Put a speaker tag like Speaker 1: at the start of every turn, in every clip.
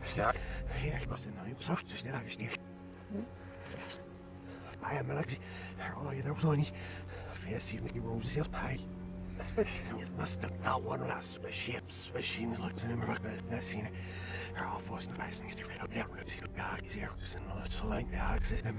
Speaker 1: sterk.
Speaker 2: Ja, ik was er nou op zacht, dus net aangesneerd. Maar ja, maar ik zie, oh, je er ook zo niet. Vers hier met die roses heel high. Het must not one last with sheen looks in not seen it. Her all force the best thing to read up here, because in like the axe in them.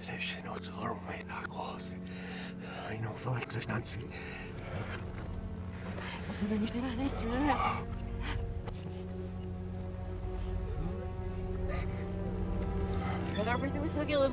Speaker 2: This she knows the little way not close. I know Felix is not
Speaker 3: nicht mehr nach nichts, oder? With everything was so good.